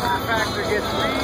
Factor gets me.